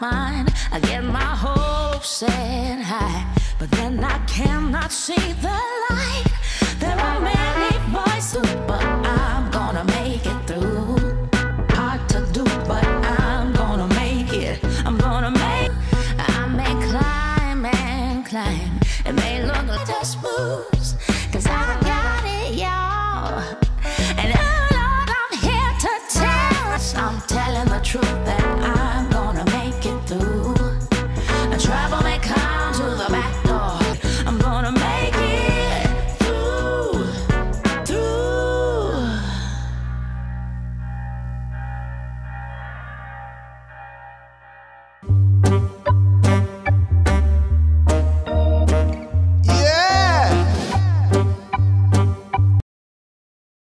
mind. I get my hopes set high, but then I cannot see the light. There are many voices, but I'm gonna make it through. Hard to do, but I'm gonna make it. I'm gonna make. I may climb and climb. It may look like just moves.